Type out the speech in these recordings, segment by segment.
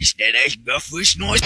Is that echt Buffwish noise?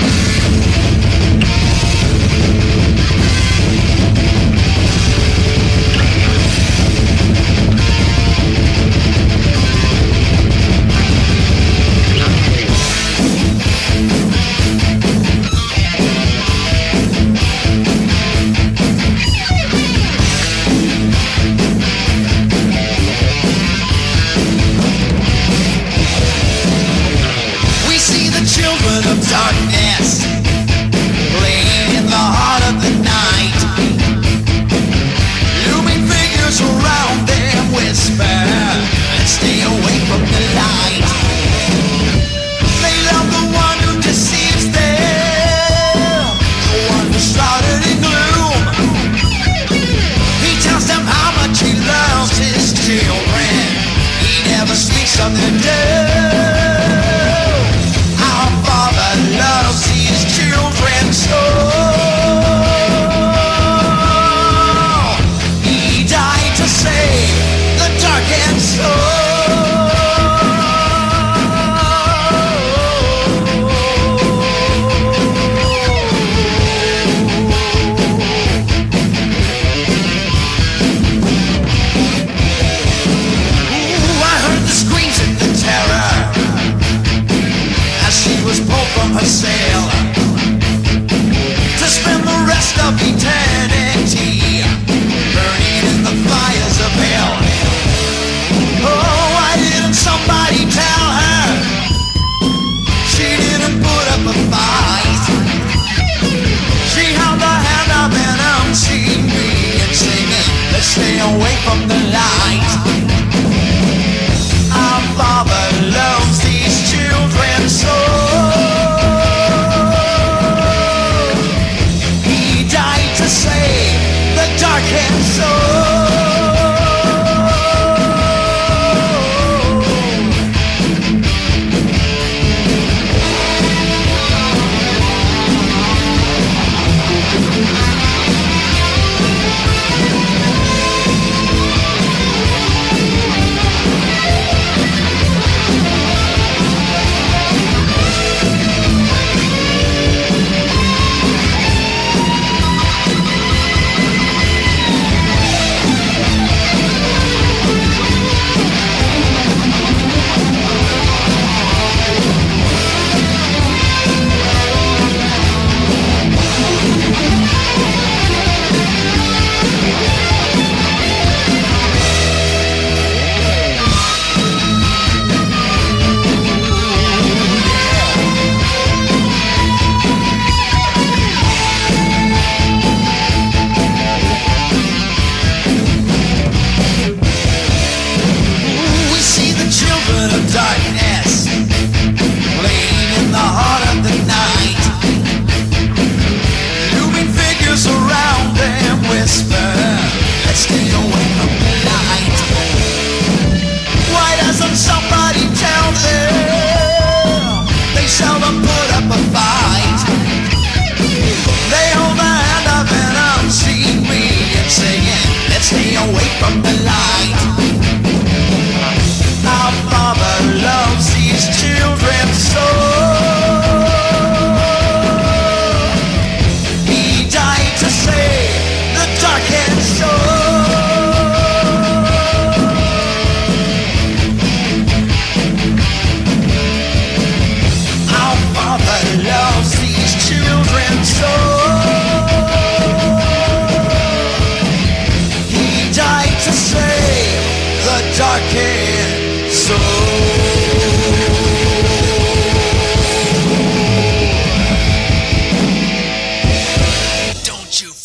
can't show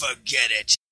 forget it.